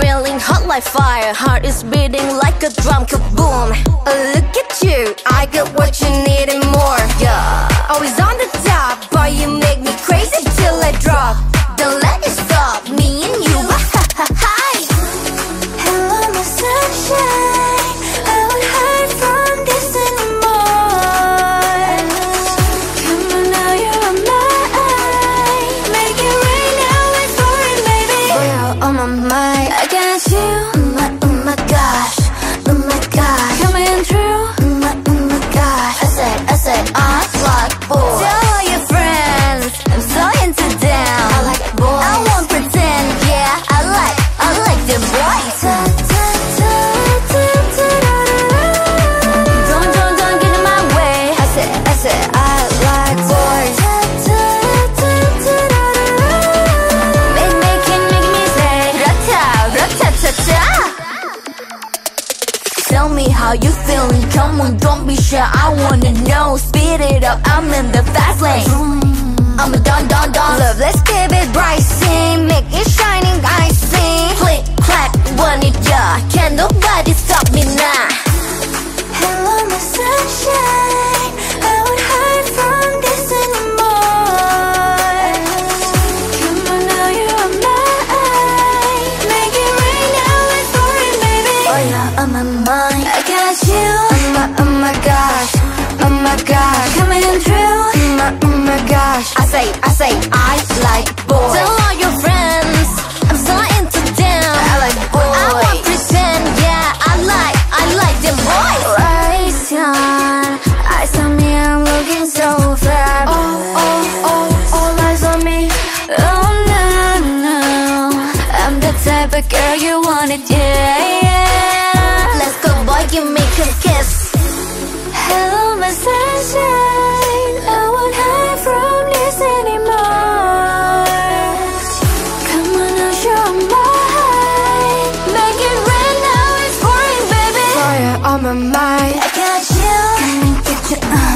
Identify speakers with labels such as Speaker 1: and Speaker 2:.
Speaker 1: Feeling hot like fire. Heart is beating like a drum kaboom. Look at you, I got what you need and more Yeah, always on the Tell me how you feeling, come on, don't be shy. I wanna know, speed it up, I'm in the fast lane. I'm a don mind
Speaker 2: I got you.
Speaker 1: Oh my, oh my gosh. Oh my gosh.
Speaker 2: Coming through.
Speaker 1: Oh my, oh my gosh. I say, I say, I like boys. Tell all your friends. I'm so into them I like boys. I won't pretend, yeah I like, I like them boys.
Speaker 2: Lights on. Eyes on me, I'm looking so fabulous.
Speaker 1: Oh, oh, oh, all eyes on me.
Speaker 2: Oh no, no. I'm the type of girl you wanted, yeah,
Speaker 1: my mind. I got you, can
Speaker 2: get you on